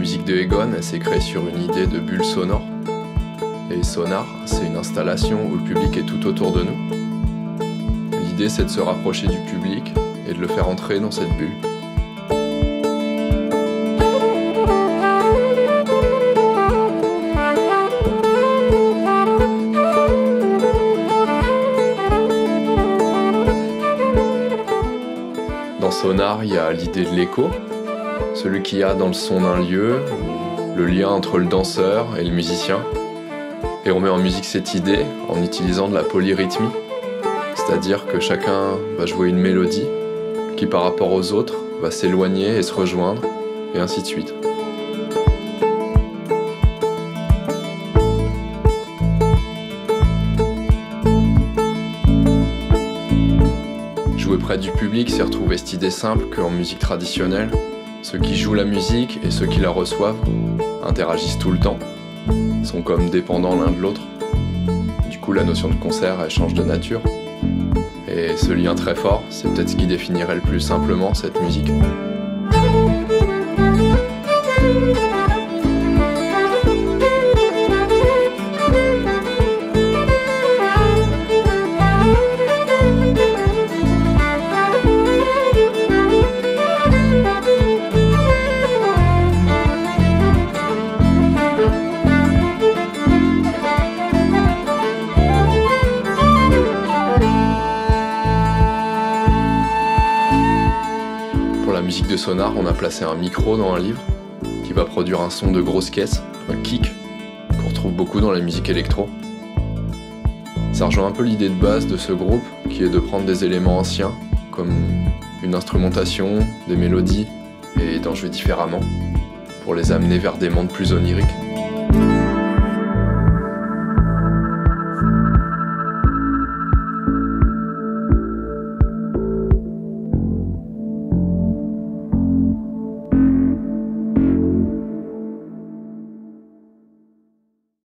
musique de Egon, s'est créée sur une idée de bulle sonore. Et Sonar, c'est une installation où le public est tout autour de nous. L'idée, c'est de se rapprocher du public et de le faire entrer dans cette bulle. Dans Sonar, il y a l'idée de l'écho, celui qu'il y a dans le son d'un lieu, le lien entre le danseur et le musicien. Et on met en musique cette idée en utilisant de la polyrythmie, c'est-à-dire que chacun va jouer une mélodie qui par rapport aux autres va s'éloigner et se rejoindre, et ainsi de suite. Jouer près du public, c'est retrouver cette idée simple qu'en musique traditionnelle, ceux qui jouent la musique et ceux qui la reçoivent interagissent tout le temps, sont comme dépendants l'un de l'autre. Du coup, la notion de concert, change de nature. Et ce lien très fort, c'est peut-être ce qui définirait le plus simplement cette musique. Musique de Sonar, on a placé un micro dans un livre qui va produire un son de grosse caisse, un kick, qu'on retrouve beaucoup dans la musique électro. Ça rejoint un peu l'idée de base de ce groupe, qui est de prendre des éléments anciens, comme une instrumentation, des mélodies, et d'en jouer différemment, pour les amener vers des mondes plus oniriques.